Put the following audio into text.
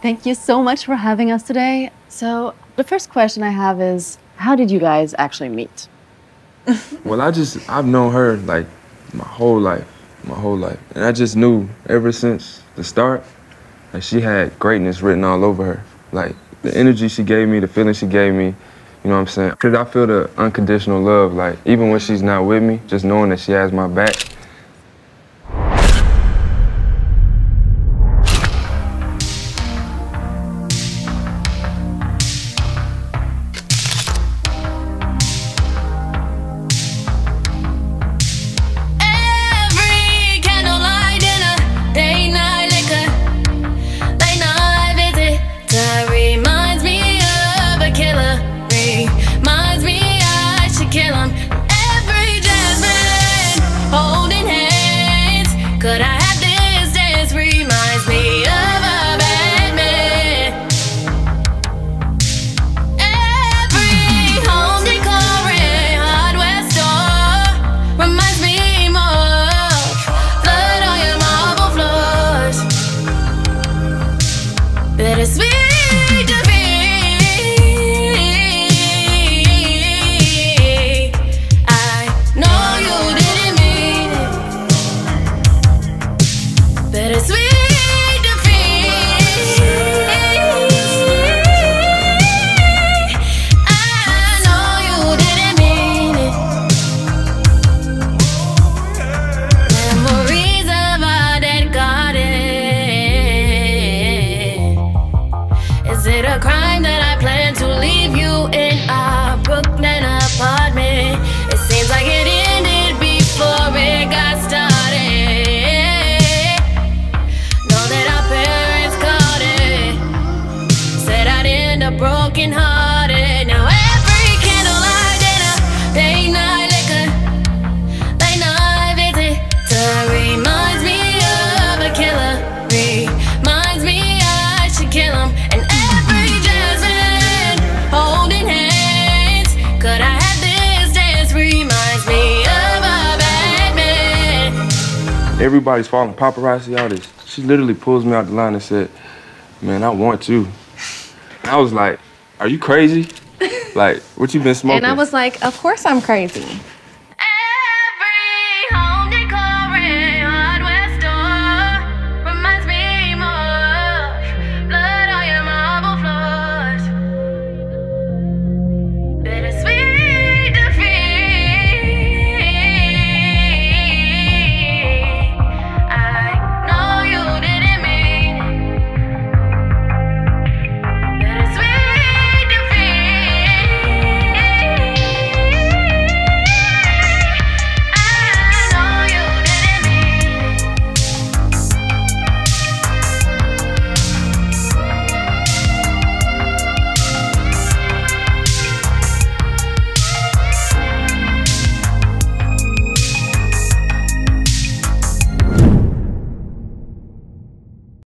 Thank you so much for having us today. So, the first question I have is how did you guys actually meet? well, I just, I've known her like my whole life, my whole life. And I just knew ever since the start, like she had greatness written all over her. Like the energy she gave me, the feeling she gave me, you know what I'm saying? Cause I feel the unconditional love, like even when she's not with me, just knowing that she has my back, Everybody's following paparazzi, all this. She literally pulls me out the line and said, Man, I want you. I was like, are you crazy? like, what you been smoking? And I was like, of course I'm crazy.